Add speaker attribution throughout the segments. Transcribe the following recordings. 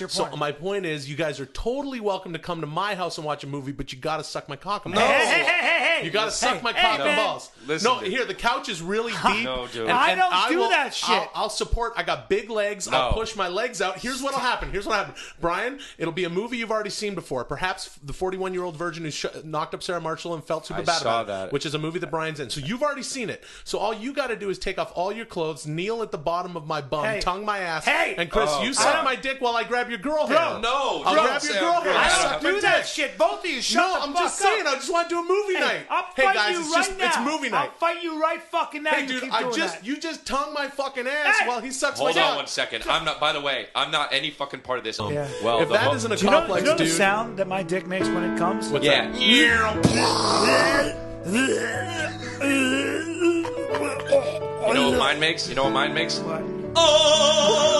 Speaker 1: your
Speaker 2: So my point is, you guys are totally welcome to come to my house and watch a movie, but you got to suck my cock and balls.
Speaker 1: Hey, hey, hey, hey, hey!
Speaker 2: You got to suck my
Speaker 1: hey,
Speaker 2: cock and
Speaker 1: man.
Speaker 2: balls.
Speaker 3: Listen,
Speaker 2: no,
Speaker 3: dude.
Speaker 2: here the couch is really deep.
Speaker 3: No, dude.
Speaker 1: I don't do that shit.
Speaker 2: I'll, I'll support. I got big legs. I'll push my legs out. Here's what'll happen. Here's what'll happen. Bryan, it'll be a movie you've already seen before. Perhaps the 41 year old virgin who sh- knocked up Sarah Marshall and felt super
Speaker 3: I
Speaker 2: bad
Speaker 3: saw
Speaker 2: about
Speaker 3: that.
Speaker 2: it, which is a movie that Bryan's in. So you've already seen it. So all you got to do is take off all your clothes, kneel at the bottom of my bum,
Speaker 1: Hey.
Speaker 2: tongue my ass,
Speaker 1: Hey.
Speaker 2: and Chris,
Speaker 3: Oh,
Speaker 2: you suck my dick while I grab your girl hair.
Speaker 3: no,
Speaker 2: I'll
Speaker 3: don't
Speaker 2: grab your
Speaker 3: say
Speaker 2: girl
Speaker 3: I'm
Speaker 2: hair.
Speaker 1: I
Speaker 3: I
Speaker 1: don't do that
Speaker 2: dick.
Speaker 1: shit. Both of you, shut
Speaker 2: No,
Speaker 1: the
Speaker 2: I'm
Speaker 1: fuck
Speaker 2: just
Speaker 1: up.
Speaker 2: saying. I just want to do a movie
Speaker 1: Hey,
Speaker 2: night.
Speaker 1: I'll
Speaker 2: hey guys,
Speaker 1: you
Speaker 2: it's
Speaker 1: right
Speaker 2: just
Speaker 1: now.
Speaker 2: it's movie night.
Speaker 1: I'll fight you right fucking now.
Speaker 2: Hey,
Speaker 1: you
Speaker 2: dude,
Speaker 1: keep
Speaker 2: I
Speaker 1: doing
Speaker 2: just
Speaker 1: that.
Speaker 2: you just tongue my fucking ass
Speaker 1: Hey!
Speaker 2: while he sucks
Speaker 3: Hold
Speaker 2: my
Speaker 3: on one second. I'm not. By the way, I'm not any fucking part of this.
Speaker 1: Um, yeah.
Speaker 3: Well,
Speaker 2: if
Speaker 3: the
Speaker 2: that
Speaker 3: ho-
Speaker 2: isn't a
Speaker 1: Do you know,
Speaker 2: complex
Speaker 1: do you know the sound that my dick makes when it comes?
Speaker 2: what's
Speaker 3: yeah.
Speaker 2: that?
Speaker 3: You know what mine makes? You know what mine makes?
Speaker 1: What?
Speaker 3: Oh!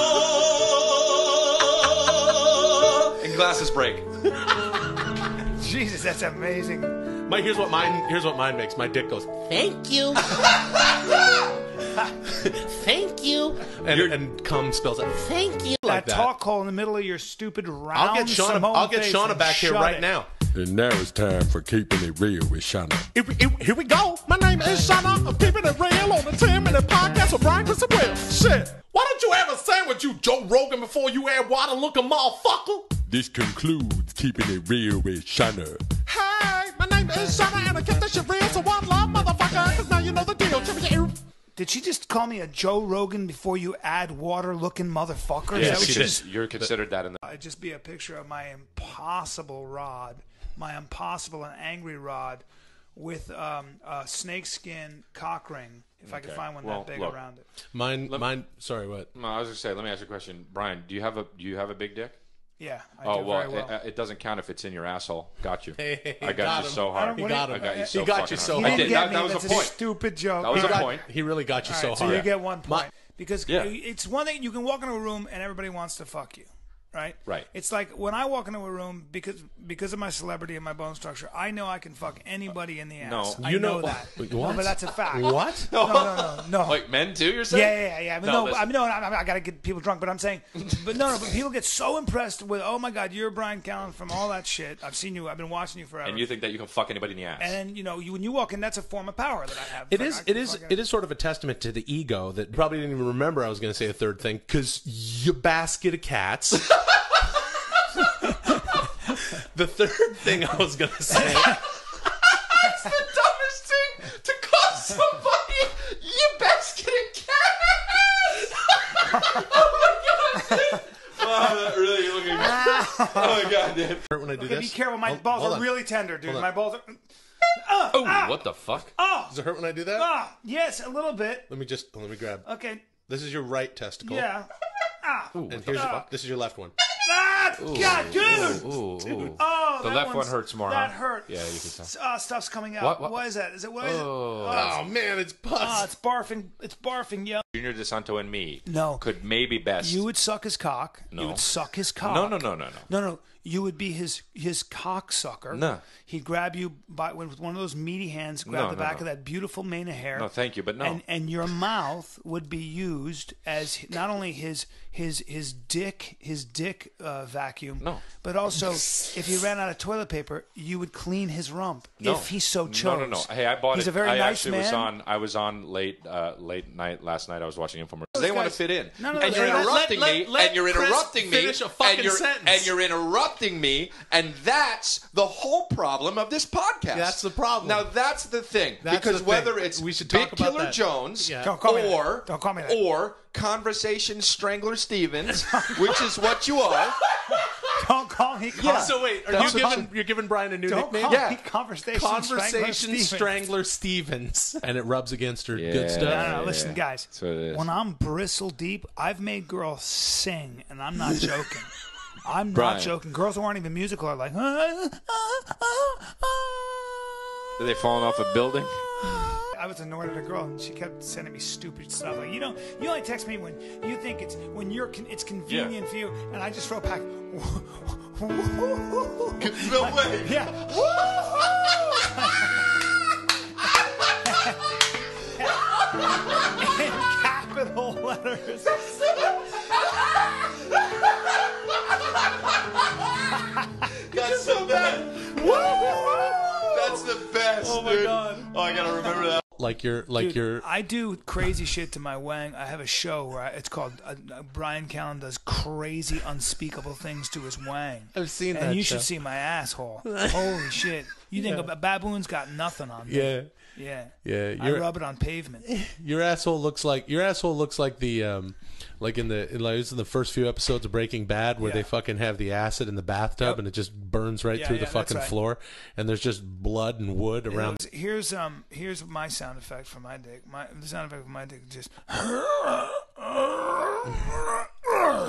Speaker 3: Glasses break.
Speaker 1: Jesus, that's amazing.
Speaker 2: My here's what mine here's what mine makes. My dick goes
Speaker 4: Thank you. Thank you.
Speaker 2: and, and cum spills out.
Speaker 4: Thank you.
Speaker 2: Like
Speaker 1: that, talk hole in the middle of your stupid round.
Speaker 2: I'll get Shauna. I'll get
Speaker 1: face
Speaker 2: Shauna back here right
Speaker 1: it.
Speaker 2: now.
Speaker 5: And now it's time for keeping it real with Shana.
Speaker 2: Here we, here- here we go. My name is Shauna. I'm keeping it real on the 10 minute podcast with Bryan Chris and Will. Shit. Why don't you have a sandwich, you Joe Rogan, before you add water looking motherfucker?
Speaker 5: This concludes keeping it real with Shana.
Speaker 2: Hey, my name is Shauna and I kept this shit real, so one love, motherfucker, because now you know the deal. Chimmy,
Speaker 1: Did she just call me a Joe Rogan before you add water looking motherfucker? Is
Speaker 2: Yeah, she
Speaker 1: she
Speaker 2: did.
Speaker 1: just-
Speaker 3: You're considered that in the.
Speaker 1: It'd just be a picture of my impossible rod, my impossible and angry rod with um, a snakeskin cock ring, if I could find one
Speaker 3: Well,
Speaker 1: that big
Speaker 3: look.
Speaker 1: around it.
Speaker 2: Mine, mine, sorry, what?
Speaker 3: No, I was gonna say. Let me ask you a question, Bryan. Do you have a Do you have a big dick?
Speaker 1: Yeah, I
Speaker 3: oh
Speaker 1: do
Speaker 3: well,
Speaker 1: very well.
Speaker 3: It, uh, it doesn't count if it's in your asshole. Got you.
Speaker 2: Hey,
Speaker 3: I got,
Speaker 2: got
Speaker 3: you so hard.
Speaker 2: He got him.
Speaker 3: I got you
Speaker 1: He
Speaker 2: got you so
Speaker 3: hard.
Speaker 2: hard.
Speaker 3: I
Speaker 1: didn't get
Speaker 3: That,
Speaker 1: me.
Speaker 3: that was
Speaker 1: That's
Speaker 3: a
Speaker 1: a
Speaker 3: point.
Speaker 1: stupid joke.
Speaker 3: That was
Speaker 2: He
Speaker 3: a
Speaker 2: got,
Speaker 3: point.
Speaker 2: He really got you
Speaker 1: All
Speaker 2: so
Speaker 1: right, so
Speaker 2: hard.
Speaker 1: you get one
Speaker 3: My-
Speaker 1: point because
Speaker 3: Yeah.
Speaker 1: it's one thing you can walk into a room and everybody wants to fuck you, right?
Speaker 3: Right.
Speaker 1: It's like when I walk into a room because because of my celebrity and my bone structure, I know I can fuck anybody in the ass.
Speaker 3: No.
Speaker 1: I
Speaker 2: You
Speaker 1: know,
Speaker 2: know-
Speaker 1: that.
Speaker 2: Wait,
Speaker 1: No, but that's a fact.
Speaker 2: What?
Speaker 1: No, no, no, no.
Speaker 3: Like men too, you're saying?
Speaker 1: Yeah, yeah, yeah. But
Speaker 3: No,
Speaker 1: no. I mean, no, I, I got to get people drunk. But I'm saying, but no, no. But people get so impressed with, oh my God, you're Bryan Callen from all that shit. I've seen you. I've been watching you forever.
Speaker 3: And you think that you can fuck anybody in the ass?
Speaker 1: And then you know, you, when you walk in, that's a form of power that I have.
Speaker 2: It
Speaker 1: Like,
Speaker 2: is.
Speaker 1: I
Speaker 2: It is. It is sort of a testament to the ego that probably didn't even remember I was going to say a third thing because you basket of cats. the third thing I was going to say.
Speaker 3: That's the dumbest thing to call somebody you basket of cats. oh my god, dude. Wow, that really looking. oh my god, dude.
Speaker 2: Hurt when I do
Speaker 1: Okay,
Speaker 2: this.
Speaker 1: be careful. My
Speaker 2: Hold-
Speaker 1: balls
Speaker 2: hold
Speaker 1: are
Speaker 2: on.
Speaker 1: really tender, dude.
Speaker 2: Hold on.
Speaker 1: My balls are.
Speaker 3: Oh, what the fuck?
Speaker 1: Oh,
Speaker 2: Does it hurt when I do that?
Speaker 1: ah, yes, a little bit.
Speaker 2: Let me just. Let me grab.
Speaker 1: Okay,
Speaker 2: This is your right testicle.
Speaker 1: yeah. Ah,
Speaker 2: And here's this is your left one.
Speaker 1: God, dude.
Speaker 3: Ooh, ooh.
Speaker 1: Oh,
Speaker 3: The left one hurts more,
Speaker 1: That
Speaker 3: huh?
Speaker 1: Hurt.
Speaker 3: Yeah, you can tell.
Speaker 1: S- Uh, stuff's coming out.
Speaker 3: What- what-
Speaker 1: what is that? Is it what is it?
Speaker 3: Oh.
Speaker 2: Oh man, it's pus.
Speaker 1: Ah, it's barfing. It's barfing. Yeah.
Speaker 3: Junior DeSanto and me
Speaker 1: No.
Speaker 3: could maybe best.
Speaker 1: You would suck his cock.
Speaker 3: No.
Speaker 1: You would suck his cock.
Speaker 3: No, no, no, no, no.
Speaker 1: No, no. You would be his his cock sucker.
Speaker 3: No.
Speaker 1: He'd grab you by with one of those meaty hands, grab
Speaker 3: No,
Speaker 1: the
Speaker 3: no,
Speaker 1: back
Speaker 3: no.
Speaker 1: of that beautiful mane of hair.
Speaker 3: No, thank you, but no.
Speaker 1: And and your mouth would be used as not only his his his dick his dick uh, vacuum.
Speaker 3: No.
Speaker 1: But also, if he ran out of toilet paper, you would clean his rump
Speaker 3: No.
Speaker 1: if he so chose.
Speaker 3: No, no, no. Hey, I bought
Speaker 1: He's
Speaker 3: it.
Speaker 1: a very
Speaker 3: I
Speaker 1: nice
Speaker 3: actually
Speaker 1: man.
Speaker 3: was on. I was on late, uh, late night last night. I was watching infomercials. They want to fit in,
Speaker 1: None of
Speaker 3: and
Speaker 1: those
Speaker 3: you're
Speaker 1: guys-
Speaker 3: interrupting
Speaker 2: Let-
Speaker 3: me,
Speaker 2: let- let
Speaker 3: and you're
Speaker 2: Chris
Speaker 3: interrupting me,
Speaker 2: finish a fucking
Speaker 3: and you're
Speaker 2: sentence.
Speaker 3: and you're interrupting me, and that's the whole problem of this podcast.
Speaker 2: That's the problem.
Speaker 3: Now that's the thing,
Speaker 2: That's
Speaker 3: because
Speaker 2: the thing.
Speaker 3: whether it's
Speaker 2: We should
Speaker 3: Big
Speaker 2: about
Speaker 3: Killer
Speaker 2: that.
Speaker 3: Jones
Speaker 2: Yeah.
Speaker 1: Don't call me that. Don't call me that.
Speaker 3: or Conversation Strangler Stevens, which is what you are.
Speaker 1: Don't call me.
Speaker 3: Yeah.
Speaker 2: So wait, are you giving you're giving Bryan a new
Speaker 1: Don't
Speaker 2: nickname?
Speaker 1: call
Speaker 3: Yeah.
Speaker 1: me conversation.
Speaker 2: Conversation
Speaker 1: Strangler
Speaker 2: Strangler Stevens, and it rubs against her.
Speaker 3: Yeah.
Speaker 2: Good stuff.
Speaker 1: No, no, no, listen,
Speaker 3: yeah.
Speaker 1: guys.
Speaker 3: That's what it is.
Speaker 1: When I'm bristle deep, I've made girls sing, and I'm not joking. I'm not joking. Girls who aren't even musical are like, "Ah, ah, ah, ah."
Speaker 3: Are they falling off a building?
Speaker 1: I was annoyed at a girl, and she kept sending me stupid stuff. Like, you know, you only text me when you think it's when you're con- it's convenient for you, and I just wrote back.
Speaker 3: No way.
Speaker 1: Yeah. In capital letters.
Speaker 2: Like you're like
Speaker 1: Dude,
Speaker 2: you're
Speaker 1: I do crazy shit to my wang. I have a show where I, it's called uh, uh, Bryan Callen does crazy, unspeakable things to his wang.
Speaker 2: I've seen
Speaker 1: and
Speaker 2: that And
Speaker 1: you
Speaker 2: show.
Speaker 1: should see my asshole. Holy shit! You think a baboon's got nothing on me?
Speaker 2: yeah
Speaker 1: yeah.
Speaker 2: yeah
Speaker 1: I
Speaker 2: you're
Speaker 1: rub it on pavement.
Speaker 2: your asshole looks like your asshole looks like the um like in the in, like, it was in the first few episodes of Breaking Bad where
Speaker 1: Yeah.
Speaker 2: they fucking have the acid in the bathtub
Speaker 1: Yep.
Speaker 2: and it just burns right
Speaker 1: Yeah,
Speaker 2: through
Speaker 1: yeah,
Speaker 2: the fucking
Speaker 1: right.
Speaker 2: floor and there's just blood and wood around.
Speaker 1: Here's um here's my sound effect for my dick. My the sound effect for my dick is just.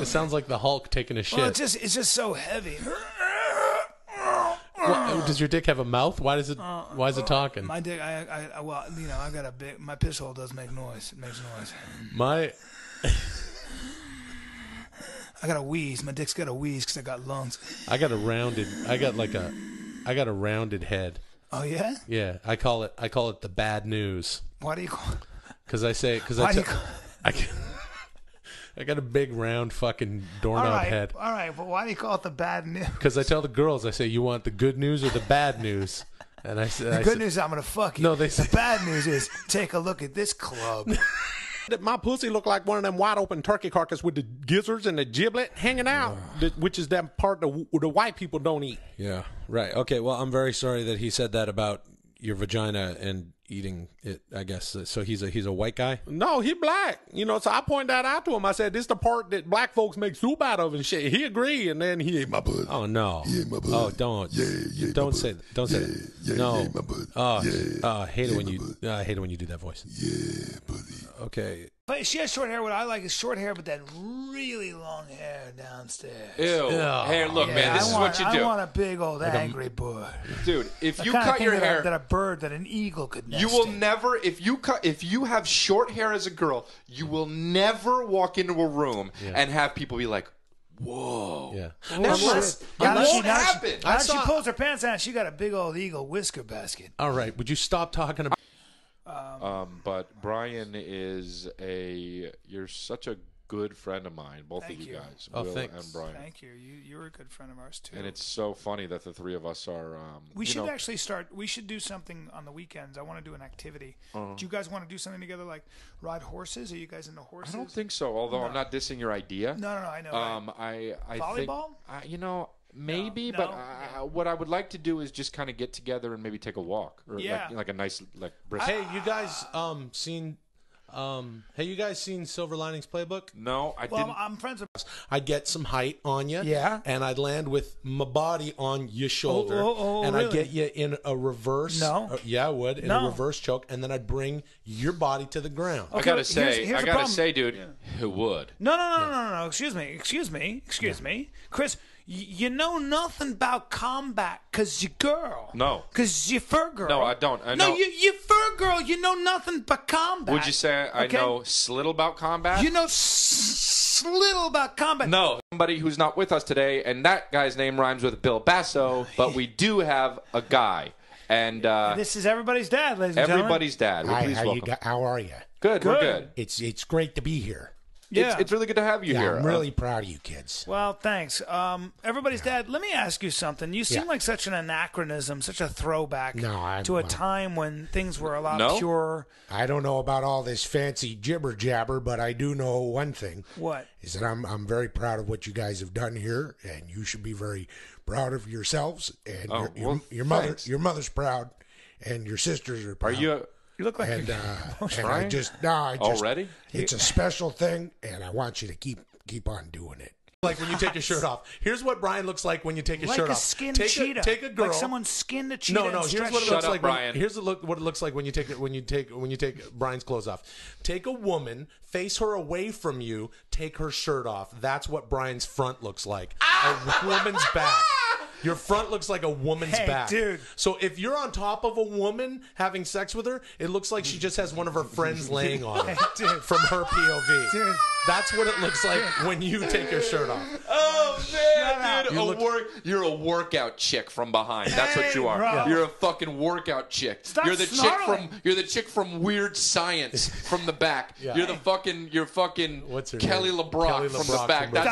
Speaker 2: It sounds like the Hulk taking a shit.
Speaker 1: Well, it's just it's just so heavy.
Speaker 2: What- does your dick have a mouth? Why does it? Why is it talking?
Speaker 1: Uh, My dick, I, I, I, well, you know, I got a big. My piss hole does make noise. It makes noise.
Speaker 2: My
Speaker 1: I got a wheeze. My dick's got a wheeze because I got lungs.
Speaker 2: I got a rounded. I got like a. I got a rounded head.
Speaker 1: Oh yeah?
Speaker 2: Yeah, I call it. I call it the bad news
Speaker 1: Why do you call?
Speaker 2: because I say because
Speaker 1: Why
Speaker 2: I.
Speaker 1: do you call?
Speaker 2: I, I got a big round fucking doorknob
Speaker 1: right,
Speaker 2: head.
Speaker 1: all right, but why do you call it the bad news?
Speaker 2: Because I tell the girls, I say, you want the good news or the bad news? And I said,
Speaker 1: The
Speaker 2: I
Speaker 1: good
Speaker 2: said-
Speaker 1: news, is I'm gonna fuck you.
Speaker 2: No, they
Speaker 1: the bad news is take a look at this club.
Speaker 6: That my pussy look like one of them wide open turkey carcass with the gizzards and the giblet hanging out, that- which is that part the, the white people don't eat.
Speaker 7: Yeah, right. Okay, well, I'm very sorry that he said that about your vagina and eating it. I guess so. He's a he's a white guy.
Speaker 6: No, he black. You know, so I pointed that out to him. I said, "This the part that black folks make soup out of and shit." He agreed, and then he ate my butt.
Speaker 7: Oh no!
Speaker 5: He ate my bud.
Speaker 7: Oh, don't!
Speaker 5: Yeah, yeah,
Speaker 7: don't say
Speaker 5: bud.
Speaker 7: don't say
Speaker 5: Yeah,
Speaker 7: that.
Speaker 5: yeah,
Speaker 7: no!
Speaker 5: yeah, my bud.
Speaker 7: Oh,
Speaker 5: Yeah,
Speaker 7: oh, I hate it when you. uh, I hate it when you do that voice.
Speaker 5: Yeah, buddy.
Speaker 7: Okay.
Speaker 1: but she has short hair. What I like is short hair, but that really long hair downstairs.
Speaker 3: Ew. Hey, look,
Speaker 1: Yeah,
Speaker 3: man, this
Speaker 1: I
Speaker 3: is
Speaker 1: want,
Speaker 3: what you do.
Speaker 1: I want a big old angry boy.
Speaker 3: dude. If
Speaker 1: The
Speaker 3: you
Speaker 1: kind of
Speaker 3: cut
Speaker 1: thing
Speaker 3: your
Speaker 1: that a-
Speaker 3: hair,
Speaker 1: that a bird, that an eagle could nest
Speaker 3: You will
Speaker 1: in.
Speaker 3: never, if you cut, if you have short hair as a girl, you will never walk into a room and have people be like, "Whoa."
Speaker 2: Yeah.
Speaker 3: Unless it
Speaker 1: Now that she-
Speaker 3: won't
Speaker 1: now she-
Speaker 3: happen.
Speaker 1: Now that
Speaker 2: saw-
Speaker 1: she pulls her pants down, she got a big old eagle whisker basket.
Speaker 2: All right. Would you stop talking about?
Speaker 3: Um, but Bryan is a. You're such a good friend of mine, both
Speaker 1: Thank
Speaker 3: of you,
Speaker 1: you.
Speaker 3: guys,
Speaker 2: Oh,
Speaker 3: Will
Speaker 2: thanks.
Speaker 3: and Bryan.
Speaker 1: Thank you. You you're a good friend of ours too.
Speaker 3: And it's so funny that the three of us are. Um,
Speaker 1: we
Speaker 3: you
Speaker 1: should
Speaker 3: know,
Speaker 1: actually start. We should do something on the weekends. I want to do an activity.
Speaker 3: Uh-huh.
Speaker 1: Do you guys want to do something together, like ride horses? Are you guys into horses?
Speaker 3: I don't think so. Although I'm not dissing your idea.
Speaker 1: No, no, no. I know. right?
Speaker 3: Um, I, I
Speaker 1: Volleyball?
Speaker 3: think, I, you know, maybe,
Speaker 1: No,
Speaker 3: but
Speaker 1: no,
Speaker 3: I, what I would like to do is just kind of get together and maybe take a walk, or
Speaker 1: Yeah.
Speaker 3: like, like a nice like brisk.
Speaker 2: Hey, you guys um seen um Hey, you guys seen Silver Linings Playbook?
Speaker 3: no, I
Speaker 1: well,
Speaker 3: didn't.
Speaker 1: I'm friends with.
Speaker 2: I'd get some height on you,
Speaker 1: Yeah.
Speaker 2: and I'd land with my body on your shoulder,
Speaker 1: oh, oh,
Speaker 2: and I'd get you in a reverse.
Speaker 1: No.
Speaker 2: uh, yeah, I would in
Speaker 1: No.
Speaker 2: a reverse choke, and then I'd bring your body to the ground.
Speaker 3: I gotta say,
Speaker 1: here's
Speaker 3: I gotta
Speaker 1: problem.
Speaker 3: say, dude, who would?
Speaker 1: No, no, no, no, no, no. Excuse me. Excuse me. Excuse me, Chris. Y- You know nothing about combat because you girl.
Speaker 3: No.
Speaker 1: Because you fur girl.
Speaker 3: No, I don't. I
Speaker 1: no,
Speaker 3: know-
Speaker 1: you you fur girl. You know nothing but combat.
Speaker 3: Would you say I
Speaker 1: Okay?
Speaker 3: know little about combat?
Speaker 1: You know s- little about combat.
Speaker 3: no, somebody who's not with us today, and that guy's name rhymes with Bill Basso, but we do have a guy, and uh,
Speaker 1: This is everybody's dad, ladies and gentlemen.
Speaker 3: everybody's dad.
Speaker 6: Hi,
Speaker 3: Please
Speaker 6: how you
Speaker 3: welcome.
Speaker 6: got, How are you?
Speaker 3: Good, we're
Speaker 1: Good.
Speaker 3: good.
Speaker 6: It's it's great to be here.
Speaker 1: Yeah.
Speaker 3: It's, it's really good to have you
Speaker 6: Yeah,
Speaker 3: here.
Speaker 6: I'm really proud of you kids.
Speaker 1: Well, thanks. Um, everybody's dad. Let me ask you something. You seem
Speaker 6: Yeah.
Speaker 1: like such an anachronism, such a throwback
Speaker 6: No, I'm-
Speaker 1: to a
Speaker 6: well-
Speaker 1: time when things were a lot
Speaker 3: No?
Speaker 1: purer.
Speaker 6: I don't know about all this fancy jibber jabber, but I do know one thing.
Speaker 1: What?
Speaker 6: Is that I'm I'm very proud of what you guys have done here, and you should be very proud of yourselves. And
Speaker 3: Oh,
Speaker 6: your, your,
Speaker 3: well,
Speaker 6: your mother
Speaker 3: thanks.
Speaker 6: your mother's proud, and your sisters are proud.
Speaker 3: Are
Speaker 6: proud.
Speaker 3: you?
Speaker 1: You look like
Speaker 6: And,
Speaker 1: a-
Speaker 6: uh, and I just no, I just
Speaker 3: Already?
Speaker 6: It's a special thing, and I want you to keep keep on doing it.
Speaker 2: Like when you take your shirt off. Here's what Bryan looks like when you take your
Speaker 1: like
Speaker 2: shirt
Speaker 1: a
Speaker 2: off.
Speaker 1: skinned
Speaker 2: take
Speaker 1: cheetah.
Speaker 2: A, take a girl.
Speaker 1: Like someone skinned a cheetah.
Speaker 2: No, no. Here's what it looks
Speaker 3: up,
Speaker 2: like. when-
Speaker 3: Bryan.
Speaker 2: here's the look, what it looks like when you take it when you take when you take Bryan's clothes off. Take a woman, face her away from you, take her shirt off. That's what Bryan's front looks like. A woman's back. Your front looks like a woman's
Speaker 1: Hey,
Speaker 2: back.
Speaker 1: dude.
Speaker 2: So if you're on top of a woman having sex with her, it looks like she just has one of her friends laying on her
Speaker 1: dude.
Speaker 2: from her POV.
Speaker 1: Dude.
Speaker 2: That's what it looks like when you take your shirt off.
Speaker 3: Oh man, dude,
Speaker 2: You
Speaker 3: a
Speaker 2: look-
Speaker 3: work, you're a workout chick from behind. That's what you are.
Speaker 1: Bro.
Speaker 3: You're a fucking workout chick.
Speaker 1: Stop
Speaker 3: you're the chick from you're the chick from Weird Science from the back.
Speaker 2: Yeah.
Speaker 3: You're the fucking you're fucking
Speaker 2: What's her
Speaker 3: Kelly
Speaker 2: name?
Speaker 3: LeBrock
Speaker 2: Kelly
Speaker 3: from
Speaker 2: LeBrock
Speaker 3: the back.
Speaker 2: from the
Speaker 3: That's